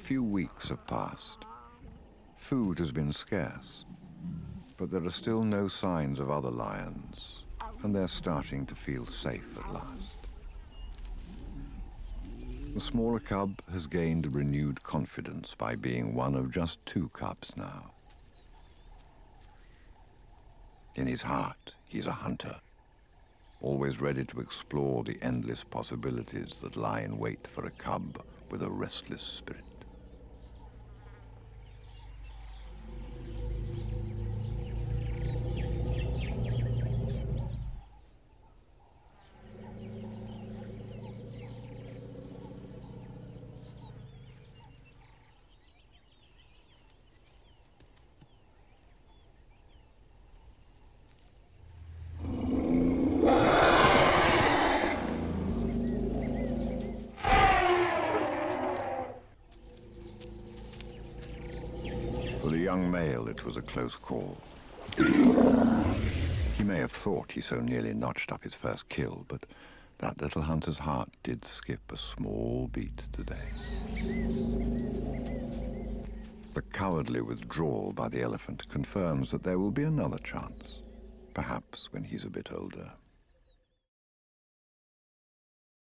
few weeks have passed. Food has been scarce, but there are still no signs of other lions, and they're starting to feel safe at last. The smaller cub has gained renewed confidence by being one of just two cubs now. In his heart, he's a hunter, always ready to explore the endless possibilities that lie in wait for a cub with a restless spirit. Young male, it was a close call. He may have thought he so nearly notched up his first kill, but that little hunter's heart did skip a small beat today. The cowardly withdrawal by the elephant confirms that there will be another chance, perhaps when he's a bit older.